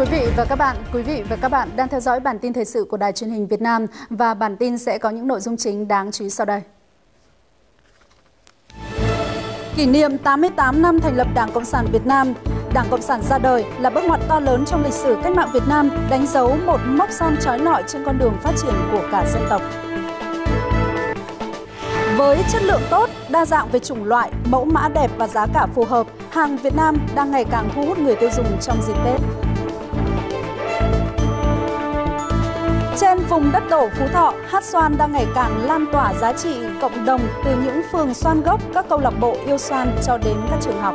quý vị và các bạn. Quý vị và các bạn đang theo dõi bản tin thời sự của Đài truyền hình Việt Nam và bản tin sẽ có những nội dung chính đáng chú ý sau đây. Kỷ niệm 88 năm thành lập Đảng Cộng sản Việt Nam, Đảng Cộng sản ra đời là bước ngoặt to lớn trong lịch sử cách mạng Việt Nam, đánh dấu một mốc son trói lọi trên con đường phát triển của cả dân tộc. Với chất lượng tốt, đa dạng về chủng loại, mẫu mã đẹp và giá cả phù hợp, hàng Việt Nam đang ngày càng thu hút người tiêu dùng trong dịp Tết. Vùng đất tổ Phú Thọ, hát xoan đang ngày càng lan tỏa giá trị cộng đồng từ những phường xoan gốc, các câu lạc bộ yêu xoan cho đến các trường học.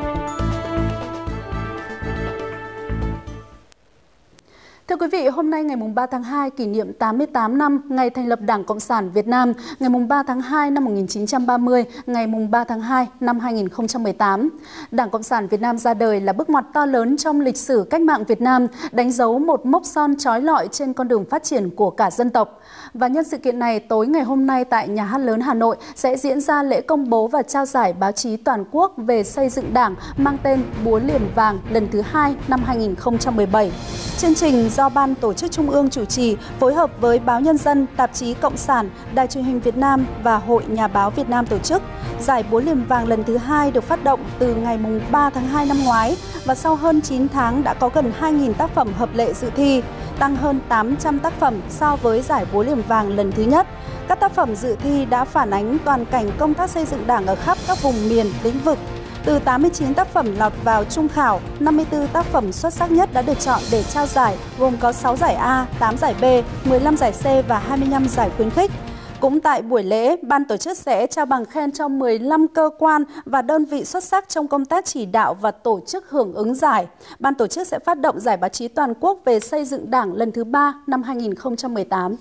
Thưa quý vị, hôm nay ngày 3 tháng 2 kỷ niệm 88 năm ngày thành lập Đảng Cộng sản Việt Nam, ngày 3 tháng 2 năm 1930, ngày 3 tháng 2 năm 2018. Đảng Cộng sản Việt Nam ra đời là bước ngoặt to lớn trong lịch sử cách mạng Việt Nam, đánh dấu một mốc son trói lọi trên con đường phát triển của cả dân tộc. Và nhân sự kiện này, tối ngày hôm nay tại Nhà hát lớn Hà Nội sẽ diễn ra lễ công bố và trao giải báo chí toàn quốc về xây dựng Đảng mang tên Búa Liềm Vàng lần thứ hai năm 2017. Chương trình do Ban Tổ chức Trung ương chủ trì phối hợp với Báo Nhân dân, Tạp chí Cộng sản, Đài truyền hình Việt Nam và Hội Nhà báo Việt Nam tổ chức. Giải Búa Liềm Vàng lần thứ hai được phát động từ ngày 3 tháng 2 năm ngoái và sau hơn 9 tháng đã có gần 2.000 tác phẩm hợp lệ dự thi, tăng hơn 800 tác phẩm so với giải Búa Liềm Vàng lần thứ nhất. Các tác phẩm dự thi đã phản ánh toàn cảnh công tác xây dựng đảng ở khắp các vùng miền, lĩnh vực, từ 89 tác phẩm lọt vào trung khảo, 54 tác phẩm xuất sắc nhất đã được chọn để trao giải, gồm có 6 giải A, 8 giải B, 15 giải C và 25 giải khuyến khích. Cũng tại buổi lễ, ban tổ chức sẽ trao bằng khen cho 15 cơ quan và đơn vị xuất sắc trong công tác chỉ đạo và tổ chức hưởng ứng giải. Ban tổ chức sẽ phát động giải báo chí toàn quốc về xây dựng Đảng lần thứ 3 năm 2018.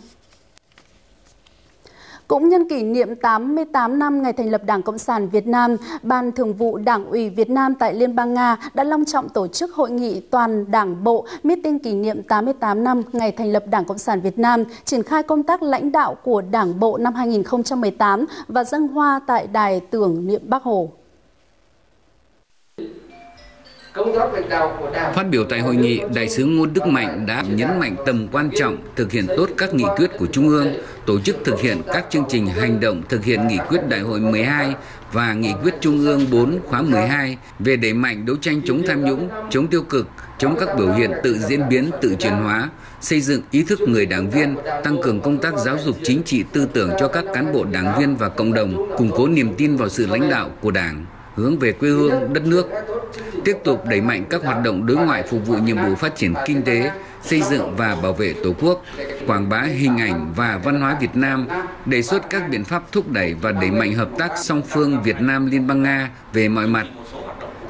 Cũng nhân kỷ niệm 88 năm ngày thành lập Đảng Cộng sản Việt Nam, Ban Thường vụ Đảng ủy Việt Nam tại Liên bang Nga đã long trọng tổ chức hội nghị toàn Đảng bộ meeting kỷ niệm 88 năm ngày thành lập Đảng Cộng sản Việt Nam, triển khai công tác lãnh đạo của Đảng bộ năm 2018 và dâng hoa tại Đài tưởng niệm Bắc Hồ. Phát biểu tại hội nghị, Đại sứ Ngô Đức Mạnh đã nhấn mạnh tầm quan trọng thực hiện tốt các nghị quyết của Trung ương, tổ chức thực hiện các chương trình hành động thực hiện nghị quyết Đại hội 12 và nghị quyết Trung ương 4 khóa 12 về đẩy mạnh đấu tranh chống tham nhũng, chống tiêu cực, chống các biểu hiện tự diễn biến, tự chuyển hóa, xây dựng ý thức người đảng viên, tăng cường công tác giáo dục chính trị tư tưởng cho các cán bộ đảng viên và cộng đồng, củng cố niềm tin vào sự lãnh đạo của Đảng hướng về quê hương, đất nước, tiếp tục đẩy mạnh các hoạt động đối ngoại phục vụ nhiệm vụ phát triển kinh tế, xây dựng và bảo vệ Tổ quốc, quảng bá hình ảnh và văn hóa Việt Nam, đề xuất các biện pháp thúc đẩy và đẩy mạnh hợp tác song phương Việt Nam Liên bang Nga về mọi mặt,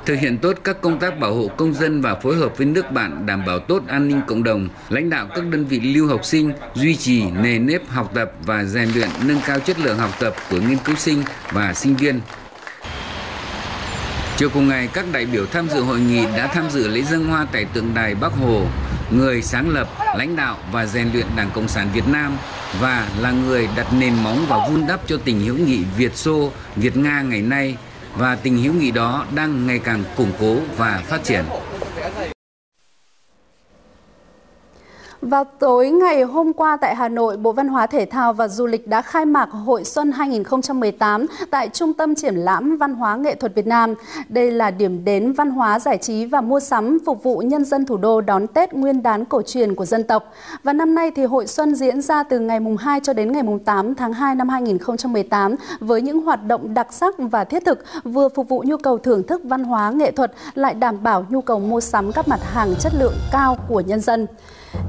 thực hiện tốt các công tác bảo hộ công dân và phối hợp với nước bạn đảm bảo tốt an ninh cộng đồng, lãnh đạo các đơn vị lưu học sinh duy trì nề nếp học tập và rèn luyện nâng cao chất lượng học tập của nghiên cứu sinh và sinh viên. Chiều cùng ngày, các đại biểu tham dự hội nghị đã tham dự lễ dân hoa tại tượng đài Bắc Hồ, người sáng lập, lãnh đạo và rèn luyện Đảng Cộng sản Việt Nam và là người đặt nền móng và vun đắp cho tình hữu nghị Việt Xô, Việt Nga ngày nay và tình hữu nghị đó đang ngày càng củng cố và phát triển. Vào tối ngày hôm qua tại Hà Nội, Bộ Văn hóa Thể thao và Du lịch đã khai mạc Hội Xuân 2018 tại Trung tâm Triển lãm Văn hóa Nghệ thuật Việt Nam. Đây là điểm đến văn hóa giải trí và mua sắm phục vụ nhân dân thủ đô đón Tết Nguyên đán cổ truyền của dân tộc. Và năm nay thì Hội Xuân diễn ra từ ngày mùng 2 cho đến ngày mùng 8 tháng 2 năm 2018 với những hoạt động đặc sắc và thiết thực vừa phục vụ nhu cầu thưởng thức văn hóa nghệ thuật lại đảm bảo nhu cầu mua sắm các mặt hàng chất lượng cao của nhân dân.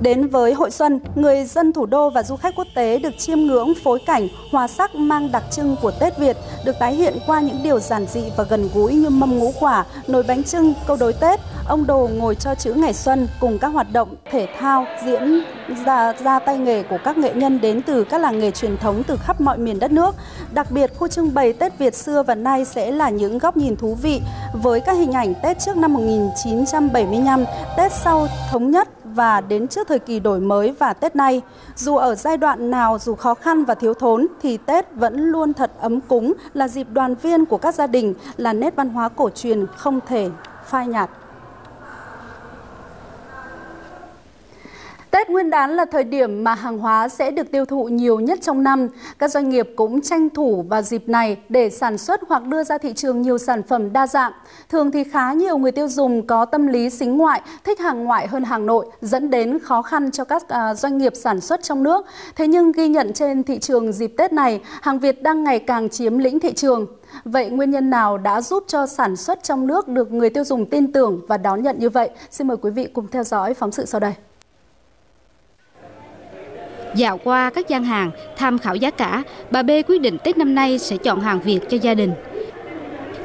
Đến với hội xuân, người dân thủ đô và du khách quốc tế được chiêm ngưỡng phối cảnh hòa sắc mang đặc trưng của Tết Việt, được tái hiện qua những điều giản dị và gần gũi như mâm ngũ quả, nồi bánh trưng, câu đối Tết, ông đồ ngồi cho chữ ngày xuân cùng các hoạt động thể thao, diễn ra, ra tay nghề của các nghệ nhân đến từ các làng nghề truyền thống từ khắp mọi miền đất nước. Đặc biệt, khu trưng bày Tết Việt xưa và nay sẽ là những góc nhìn thú vị với các hình ảnh Tết trước năm 1975, Tết sau thống nhất và đến trước thời kỳ đổi mới và Tết nay. Dù ở giai đoạn nào, dù khó khăn và thiếu thốn, thì Tết vẫn luôn thật ấm cúng, là dịp đoàn viên của các gia đình, là nét văn hóa cổ truyền không thể phai nhạt. Tết Nguyên đán là thời điểm mà hàng hóa sẽ được tiêu thụ nhiều nhất trong năm. Các doanh nghiệp cũng tranh thủ vào dịp này để sản xuất hoặc đưa ra thị trường nhiều sản phẩm đa dạng. Thường thì khá nhiều người tiêu dùng có tâm lý xính ngoại, thích hàng ngoại hơn hàng nội, dẫn đến khó khăn cho các à, doanh nghiệp sản xuất trong nước. Thế nhưng ghi nhận trên thị trường dịp Tết này, hàng Việt đang ngày càng chiếm lĩnh thị trường. Vậy nguyên nhân nào đã giúp cho sản xuất trong nước được người tiêu dùng tin tưởng và đón nhận như vậy? Xin mời quý vị cùng theo dõi phóng sự sau đây. Dạo qua các gian hàng, tham khảo giá cả, bà B quyết định Tết năm nay sẽ chọn hàng Việt cho gia đình.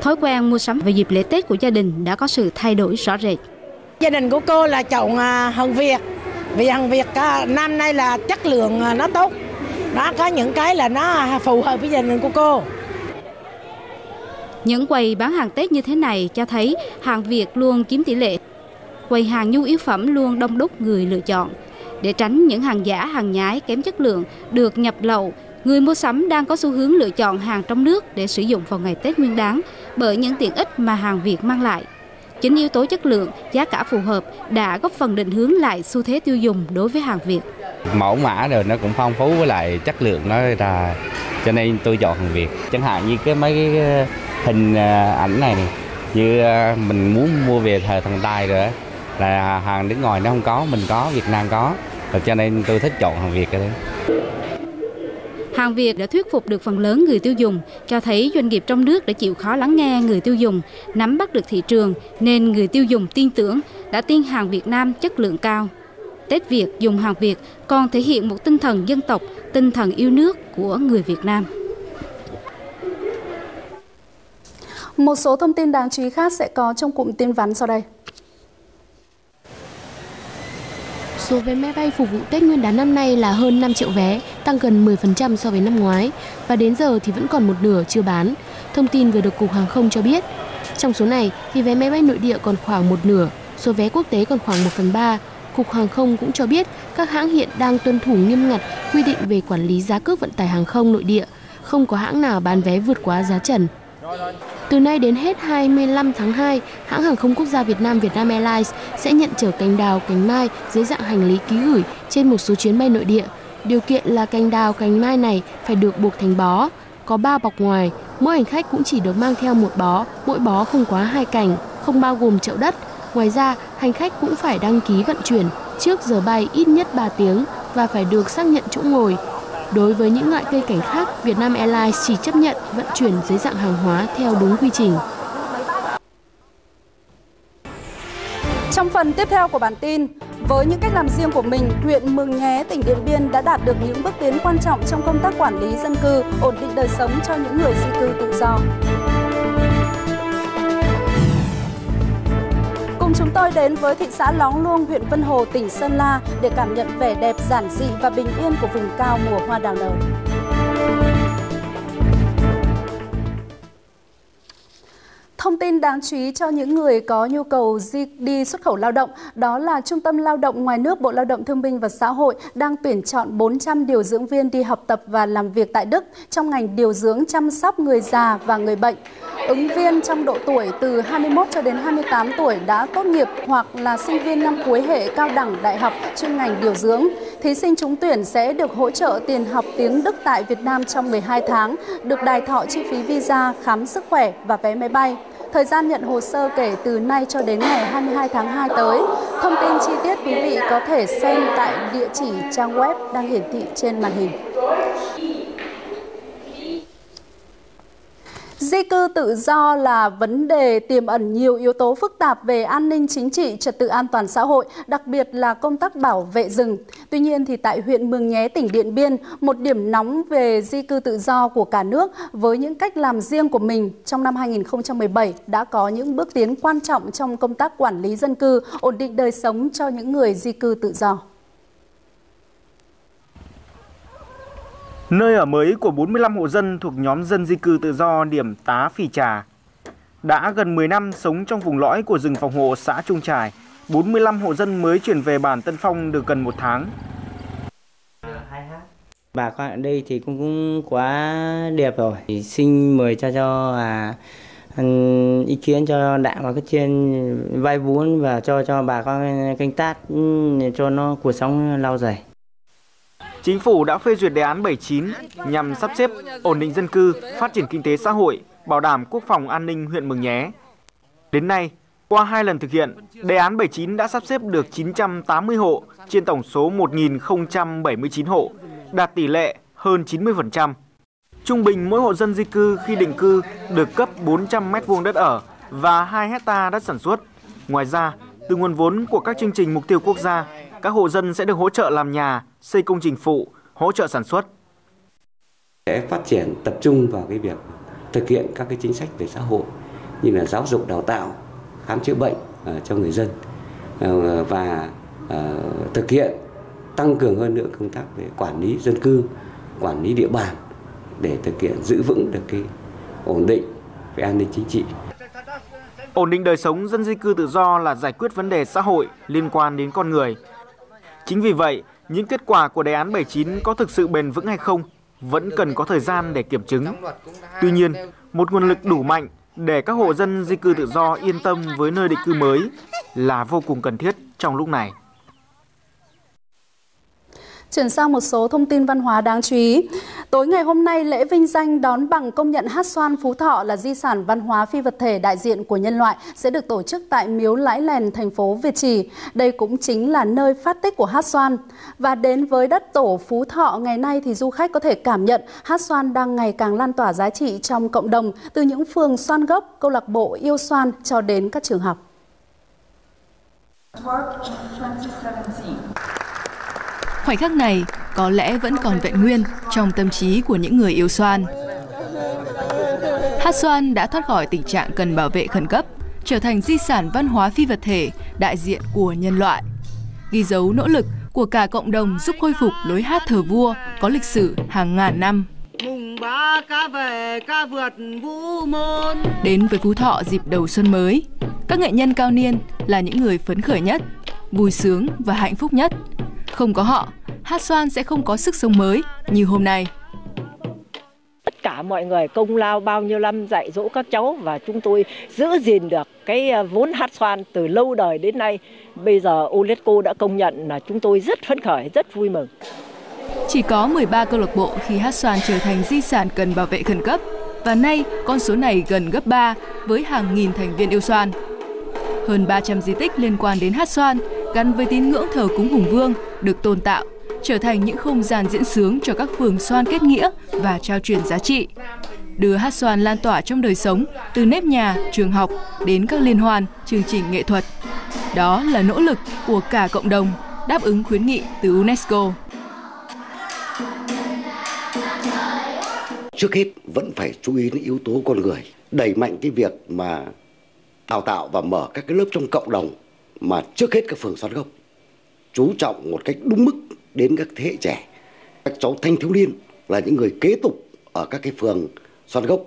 Thói quen mua sắm vào dịp lễ Tết của gia đình đã có sự thay đổi rõ rệt. Gia đình của cô là chọn à, hàng Việt, vì hàng Việt năm nay là chất lượng à, nó tốt. Nó có những cái là nó phù hợp với gia đình của cô. Những quầy bán hàng Tết như thế này cho thấy hàng Việt luôn chiếm tỷ lệ. Quầy hàng nhu yếu phẩm luôn đông đúc người lựa chọn. Để tránh những hàng giả, hàng nhái kém chất lượng được nhập lậu, người mua sắm đang có xu hướng lựa chọn hàng trong nước để sử dụng vào ngày Tết Nguyên đán bởi những tiện ích mà hàng Việt mang lại. Chính yếu tố chất lượng, giá cả phù hợp đã góp phần định hướng lại xu thế tiêu dùng đối với hàng Việt. Mẫu mã rồi nó cũng phong phú với lại chất lượng nó là cho nên tôi chọn hàng Việt. Chẳng hạn như cái mấy cái ờ, hình ờ, ảnh này, này như ờ, mình muốn mua về thờ thần tài rồi là hàng nước ngoài nó không có, mình có, Việt Nam có cho nên tôi thích chọn hàng Việt cái đấy. Hàng Việt đã thuyết phục được phần lớn người tiêu dùng, cho thấy doanh nghiệp trong nước đã chịu khó lắng nghe người tiêu dùng, nắm bắt được thị trường nên người tiêu dùng tin tưởng đã tin hàng Việt Nam chất lượng cao. Tết Việt dùng hàng Việt còn thể hiện một tinh thần dân tộc, tinh thần yêu nước của người Việt Nam. Một số thông tin đáng chú ý khác sẽ có trong cụm tin vắn sau đây. Số vé máy bay phục vụ Tết Nguyên đán năm nay là hơn 5 triệu vé, tăng gần 10% so với năm ngoái và đến giờ thì vẫn còn một nửa chưa bán. Thông tin vừa được Cục Hàng không cho biết. Trong số này thì vé máy bay nội địa còn khoảng một nửa, số vé quốc tế còn khoảng 1 phần 3. Cục Hàng không cũng cho biết các hãng hiện đang tuân thủ nghiêm ngặt quy định về quản lý giá cước vận tải hàng không nội địa, không có hãng nào bán vé vượt quá giá trần. Từ nay đến hết 25 tháng 2, hãng hàng không quốc gia Việt Nam Vietnam Airlines sẽ nhận chở cành đào, cành mai dưới dạng hành lý ký gửi trên một số chuyến bay nội địa. Điều kiện là cành đào, cành mai này phải được buộc thành bó, có 3 bọc ngoài, mỗi hành khách cũng chỉ được mang theo một bó, mỗi bó không quá hai cành, không bao gồm chậu đất. Ngoài ra, hành khách cũng phải đăng ký vận chuyển trước giờ bay ít nhất 3 tiếng và phải được xác nhận chỗ ngồi, Đối với những loại cây cảnh khác, Vietnam Airlines chỉ chấp nhận vận chuyển dưới dạng hàng hóa theo đúng quy trình. Trong phần tiếp theo của bản tin, với những cách làm riêng của mình, huyện Mường Nhé, tỉnh Điện Biên đã đạt được những bước tiến quan trọng trong công tác quản lý dân cư, ổn định đời sống cho những người di cư tự do. Chúng tôi đến với thị xã Lóng Luông, huyện Vân Hồ, tỉnh Sơn La để cảm nhận vẻ đẹp giản dị và bình yên của vùng cao mùa hoa đào nở. Thông tin đáng chú ý cho những người có nhu cầu di, đi xuất khẩu lao động đó là Trung tâm Lao động ngoài nước Bộ Lao động Thương binh và Xã hội đang tuyển chọn 400 điều dưỡng viên đi học tập và làm việc tại Đức trong ngành điều dưỡng chăm sóc người già và người bệnh. Ứng viên trong độ tuổi từ 21 cho đến 28 tuổi đã tốt nghiệp hoặc là sinh viên năm cuối hệ cao đẳng đại học chuyên ngành điều dưỡng. Thí sinh trúng tuyển sẽ được hỗ trợ tiền học tiếng Đức tại Việt Nam trong 12 tháng, được đài thọ chi phí visa, khám sức khỏe và vé máy bay. Thời gian nhận hồ sơ kể từ nay cho đến ngày 22 tháng 2 tới. Thông tin chi tiết quý vị có thể xem tại địa chỉ trang web đang hiển thị trên màn hình. Di cư tự do là vấn đề tiềm ẩn nhiều yếu tố phức tạp về an ninh chính trị, trật tự an toàn xã hội, đặc biệt là công tác bảo vệ rừng. Tuy nhiên thì tại huyện Mường Nhé, tỉnh Điện Biên, một điểm nóng về di cư tự do của cả nước với những cách làm riêng của mình trong năm 2017 đã có những bước tiến quan trọng trong công tác quản lý dân cư, ổn định đời sống cho những người di cư tự do. Nơi ở mới của 45 hộ dân thuộc nhóm dân di cư tự do điểm Tá Phì Trà. Đã gần 10 năm sống trong vùng lõi của rừng phòng hộ xã Trung Trải, 45 hộ dân mới chuyển về bản Tân Phong được gần một tháng. Bà con ở đây thì cũng, cũng quá đẹp rồi. Thì xin mời cho cho à, ý kiến cho đảng và cấp trên vay vốn và cho cho bà con canh tác ừ, cho nó cuộc sống lâu dài. Chính phủ đã phê duyệt đề án 79 nhằm sắp xếp ổn định dân cư, phát triển kinh tế xã hội, bảo đảm quốc phòng an ninh huyện Mường Nhé. Đến nay, qua hai lần thực hiện, đề án 79 đã sắp xếp được 980 hộ trên tổng số 1.079 hộ, đạt tỷ lệ hơn 90%. Trung bình mỗi hộ dân di cư khi định cư được cấp 400 m2 đất ở và 2 hecta đất sản xuất. Ngoài ra, từ nguồn vốn của các chương trình mục tiêu quốc gia, các hộ dân sẽ được hỗ trợ làm nhà, xây công trình phụ, hỗ trợ sản xuất. Để phát triển tập trung vào cái việc thực hiện các cái chính sách về xã hội như là giáo dục đào tạo, khám chữa bệnh uh, cho người dân uh, và uh, thực hiện tăng cường hơn nữa công tác về quản lý dân cư, quản lý địa bàn để thực hiện giữ vững được cái ổn định về an ninh chính trị. Ổn định đời sống dân di cư tự do là giải quyết vấn đề xã hội liên quan đến con người. Chính vì vậy, những kết quả của đề án 79 có thực sự bền vững hay không vẫn cần có thời gian để kiểm chứng. Tuy nhiên, một nguồn lực đủ mạnh để các hộ dân di cư tự do yên tâm với nơi định cư mới là vô cùng cần thiết trong lúc này. Chuyển sang một số thông tin văn hóa đáng chú ý. Tối ngày hôm nay, lễ vinh danh đón bằng công nhận hát xoan Phú Thọ là di sản văn hóa phi vật thể đại diện của nhân loại sẽ được tổ chức tại Miếu Lãi Lèn, thành phố Việt Trì. Đây cũng chính là nơi phát tích của hát xoan. Và đến với đất tổ Phú Thọ ngày nay thì du khách có thể cảm nhận hát xoan đang ngày càng lan tỏa giá trị trong cộng đồng từ những phường xoan gốc, câu lạc bộ yêu xoan cho đến các trường học. Khoảnh khắc này có lẽ vẫn còn vẹn nguyên trong tâm trí của những người yêu xoan. Hát xoan đã thoát khỏi tình trạng cần bảo vệ khẩn cấp, trở thành di sản văn hóa phi vật thể đại diện của nhân loại. Ghi dấu nỗ lực của cả cộng đồng giúp khôi phục lối hát thờ vua có lịch sử hàng ngàn năm. Đến với Phú Thọ dịp đầu xuân mới, các nghệ nhân cao niên là những người phấn khởi nhất, vui sướng và hạnh phúc nhất không có họ, hát xoan sẽ không có sức sống mới như hôm nay. Tất cả mọi người công lao bao nhiêu năm dạy dỗ các cháu và chúng tôi giữ gìn được cái à, vốn hát xoan từ lâu đời đến nay. Bây giờ UNESCO đã công nhận là chúng tôi rất phấn khởi, rất vui mừng. Chỉ có 13 câu lạc bộ khi hát xoan trở thành di sản cần bảo vệ khẩn cấp và nay con số này gần gấp 3 với hàng nghìn thành viên yêu xoan. Hơn 300 di tích liên quan đến hát xoan gắn với tín ngưỡng thờ cúng hùng vương được tôn tạo, trở thành những không gian diễn sướng cho các phường xoan kết nghĩa và trao truyền giá trị. Đưa hát xoan lan tỏa trong đời sống, từ nếp nhà, trường học đến các liên hoan, chương trình nghệ thuật. Đó là nỗ lực của cả cộng đồng đáp ứng khuyến nghị từ UNESCO. Trước hết vẫn phải chú ý đến yếu tố con người, đẩy mạnh cái việc mà đào tạo và mở các cái lớp trong cộng đồng mà trước hết các phường xoan gốc chú trọng một cách đúng mức đến các thế hệ trẻ các cháu thanh thiếu niên là những người kế tục ở các cái phường xoan gốc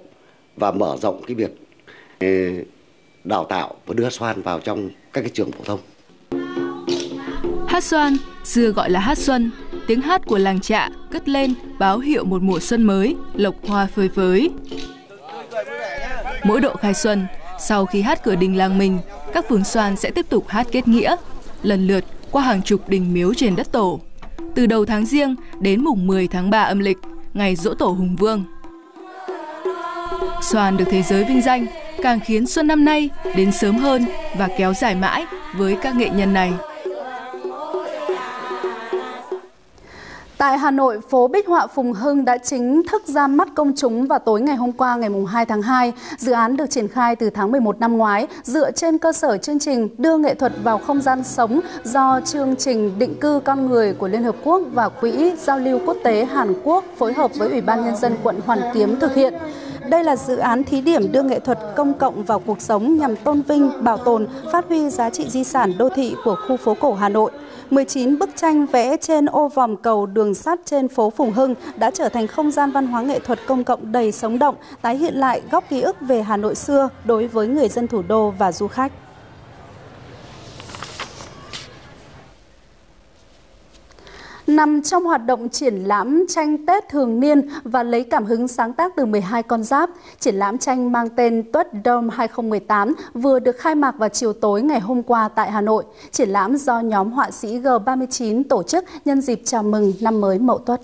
và mở rộng cái việc ờ, đào tạo và đưa xoan vào trong các cái trường phổ thông. Hát xoan, xưa gọi là hát xuân, tiếng hát của làng trạ cất lên báo hiệu một mùa xuân mới, lộc hoa phơi phới. Mỗi độ khai xuân, sau khi hát cửa đình làng mình, các phường xoan sẽ tiếp tục hát kết nghĩa, lần lượt qua hàng chục đình miếu trên đất tổ. Từ đầu tháng riêng đến mùng 10 tháng 3 âm lịch, ngày dỗ tổ Hùng Vương. Xoan được thế giới vinh danh càng khiến xuân năm nay đến sớm hơn và kéo dài mãi với các nghệ nhân này. Tại Hà Nội, phố Bích họa Phùng Hưng đã chính thức ra mắt công chúng vào tối ngày hôm qua ngày 2 tháng 2. Dự án được triển khai từ tháng 11 năm ngoái dựa trên cơ sở chương trình đưa nghệ thuật vào không gian sống do chương trình định cư con người của Liên Hợp Quốc và Quỹ Giao lưu Quốc tế Hàn Quốc phối hợp với Ủy ban Nhân dân quận Hoàn Kiếm thực hiện. Đây là dự án thí điểm đưa nghệ thuật công cộng vào cuộc sống nhằm tôn vinh, bảo tồn, phát huy giá trị di sản đô thị của khu phố cổ Hà Nội. 19 bức tranh vẽ trên ô vòm cầu đường sắt trên phố Phùng Hưng đã trở thành không gian văn hóa nghệ thuật công cộng đầy sống động, tái hiện lại góc ký ức về Hà Nội xưa đối với người dân thủ đô và du khách. Nằm trong hoạt động triển lãm tranh Tết thường niên và lấy cảm hứng sáng tác từ 12 con giáp, triển lãm tranh mang tên Tuất Dome 2018 vừa được khai mạc vào chiều tối ngày hôm qua tại Hà Nội. Triển lãm do nhóm họa sĩ G39 tổ chức nhân dịp chào mừng năm mới Mậu Tuất.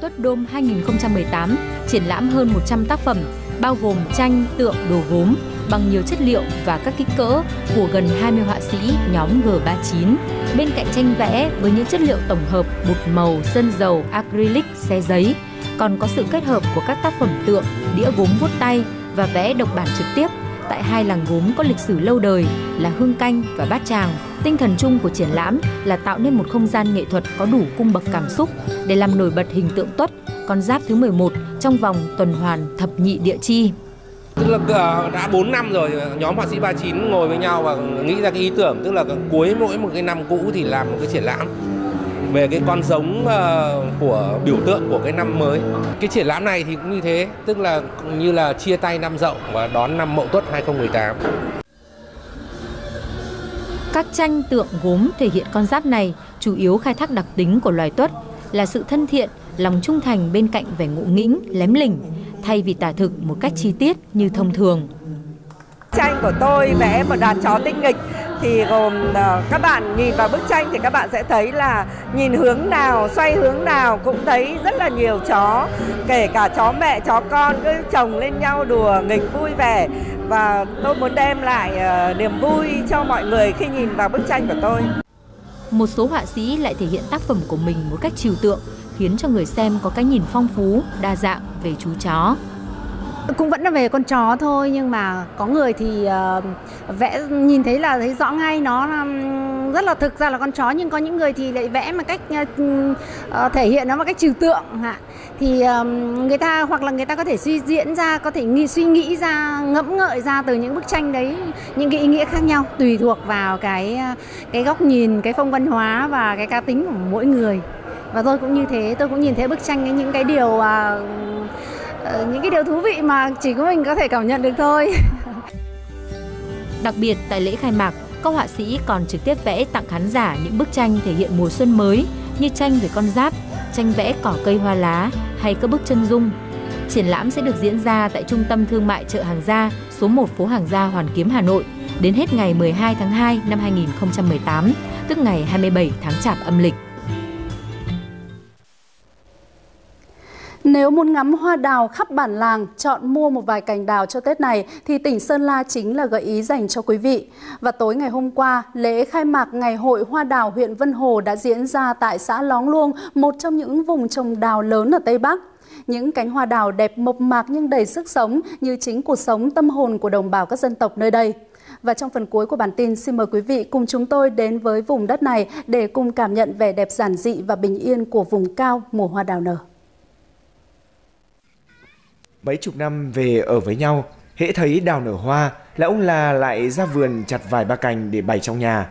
Tuất Dome 2018 triển lãm hơn 100 tác phẩm, bao gồm tranh, tượng, đồ gốm, bằng nhiều chất liệu và các kích cỡ của gần 20 họa sĩ nhóm G39. Bên cạnh tranh vẽ với những chất liệu tổng hợp bột màu, sơn dầu, acrylic, xe giấy, còn có sự kết hợp của các tác phẩm tượng, đĩa gốm vuốt tay và vẽ độc bản trực tiếp tại hai làng gốm có lịch sử lâu đời là Hương Canh và Bát Tràng. Tinh thần chung của triển lãm là tạo nên một không gian nghệ thuật có đủ cung bậc cảm xúc để làm nổi bật hình tượng tuất, con giáp thứ 11 trong vòng tuần hoàn thập nhị địa chi. Tức là ờ, đã 4 năm rồi nhóm họa sĩ 39 ngồi với nhau và nghĩ ra cái ý tưởng tức là cuối mỗi một cái năm cũ thì làm một cái triển lãm về cái con giống ờ, của biểu tượng của cái năm mới. Cái triển lãm này thì cũng như thế, tức là như là chia tay năm dậu và đón năm Mậu Tuất 2018. Các tranh tượng gốm thể hiện con giáp này chủ yếu khai thác đặc tính của loài tuất là sự thân thiện, lòng trung thành bên cạnh vẻ ngụ nghĩnh, lém lỉnh, thay vì tả thực một cách chi tiết như thông thường. Tranh của tôi vẽ một đàn chó tinh nghịch thì gồm uh, các bạn nhìn vào bức tranh thì các bạn sẽ thấy là nhìn hướng nào, xoay hướng nào cũng thấy rất là nhiều chó, kể cả chó mẹ, chó con cứ chồng lên nhau đùa nghịch vui vẻ và tôi muốn đem lại uh, niềm vui cho mọi người khi nhìn vào bức tranh của tôi. Một số họa sĩ lại thể hiện tác phẩm của mình một cách trừu tượng, khiến cho người xem có cái nhìn phong phú, đa dạng về chú chó. Cũng vẫn là về con chó thôi nhưng mà có người thì uh, vẽ nhìn thấy là thấy rõ ngay nó um, rất là thực ra là con chó nhưng có những người thì lại vẽ một cách uh, uh, thể hiện nó một cách trừu tượng hả? Thì um, người ta hoặc là người ta có thể suy diễn ra có thể nghi, suy nghĩ ra ngẫm ngợi ra từ những bức tranh đấy những cái ý nghĩa khác nhau tùy thuộc vào cái cái góc nhìn cái phong văn hóa và cái cá tính của mỗi người và tôi cũng như thế tôi cũng nhìn thấy bức tranh những cái điều uh, những cái điều thú vị mà chỉ có mình có thể cảm nhận được thôi đặc biệt tại lễ khai mạc các họa sĩ còn trực tiếp vẽ tặng khán giả những bức tranh thể hiện mùa xuân mới như tranh về con giáp, tranh vẽ cỏ cây hoa lá hay các bức chân dung. Triển lãm sẽ được diễn ra tại Trung tâm Thương mại chợ Hàng Gia, số 1 phố Hàng Gia, Hoàn Kiếm, Hà Nội đến hết ngày 12 tháng 2 năm 2018, tức ngày 27 tháng Chạp âm lịch. Nếu muốn ngắm hoa đào khắp bản làng, chọn mua một vài cành đào cho Tết này thì tỉnh Sơn La chính là gợi ý dành cho quý vị. Và tối ngày hôm qua, lễ khai mạc Ngày hội Hoa đào huyện Vân Hồ đã diễn ra tại xã Lóng Luông, một trong những vùng trồng đào lớn ở Tây Bắc. Những cánh hoa đào đẹp mộc mạc nhưng đầy sức sống như chính cuộc sống tâm hồn của đồng bào các dân tộc nơi đây. Và trong phần cuối của bản tin, xin mời quý vị cùng chúng tôi đến với vùng đất này để cùng cảm nhận vẻ đẹp giản dị và bình yên của vùng cao mùa hoa đào nở. Mấy chục năm về ở với nhau, hễ thấy đào nở hoa là ông là lại ra vườn chặt vài ba cành để bày trong nhà.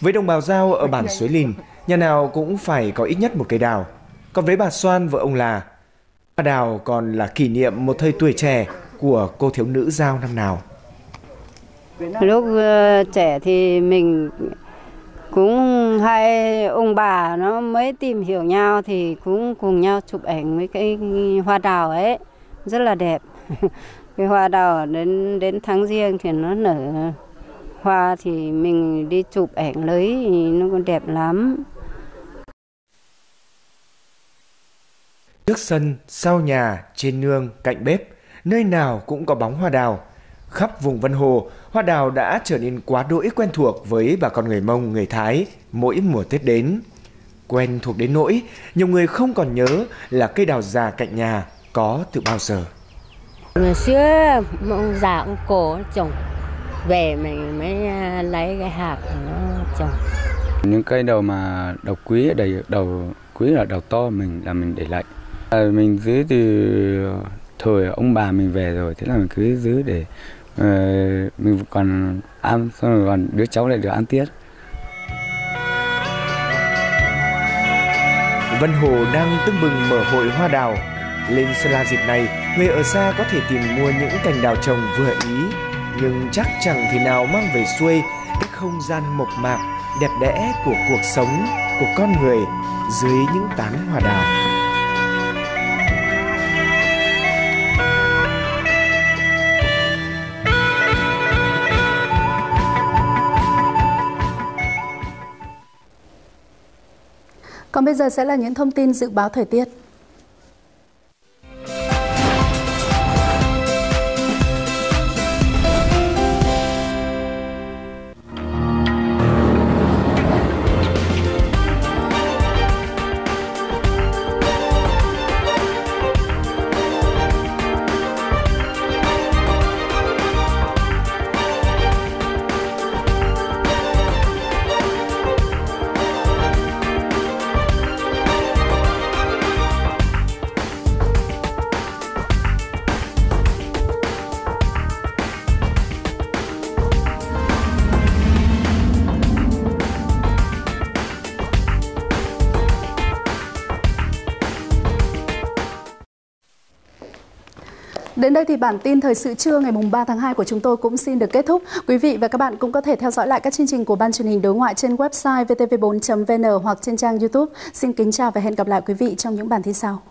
Với đồng bào giao ở bản Suối Lìn, nhà nào cũng phải có ít nhất một cây đào. Còn với bà Soan vợ ông là, bà đào còn là kỷ niệm một thời tuổi trẻ của cô thiếu nữ giao năm nào. Lúc uh, trẻ thì mình cũng hai ông bà nó mới tìm hiểu nhau thì cũng cùng nhau chụp ảnh với cái hoa đào ấy rất là đẹp. Cái hoa đào đến đến tháng riêng thì nó nở. Hoa thì mình đi chụp ảnh lấy thì nó còn đẹp lắm. Trước sân sau nhà trên nương cạnh bếp nơi nào cũng có bóng hoa đào. Khắp vùng Vân Hồ, hoa đào đã trở nên quá đỗi quen thuộc với bà con người Mông, người Thái mỗi mùa Tết đến. Quen thuộc đến nỗi, nhiều người không còn nhớ là cây đào già cạnh nhà có từ bao giờ. Ngày xưa ông già ông cổ trồng về mình mới à, lấy cái hạt nó trồng. Những cây đầu mà đầu quý đầy đầu quý là đầu to mình là mình để lại. À, mình giữ từ thời ông bà mình về rồi thế là mình cứ giữ để uh, mình còn ăn xong rồi còn đứa cháu lại được ăn tiết. Vân Hồ đang tưng bừng mở hội hoa đào lên Sơn La dịp này, người ở xa có thể tìm mua những cành đào trồng vừa ý, nhưng chắc chẳng thể nào mang về xuôi cái không gian mộc mạc đẹp đẽ của cuộc sống, của con người dưới những tán hoa đào. Còn bây giờ sẽ là những thông tin dự báo thời tiết. Đến đây thì bản tin thời sự trưa ngày 3 tháng 2 của chúng tôi cũng xin được kết thúc. Quý vị và các bạn cũng có thể theo dõi lại các chương trình của Ban truyền hình đối ngoại trên website vtv4.vn hoặc trên trang YouTube. Xin kính chào và hẹn gặp lại quý vị trong những bản tin sau.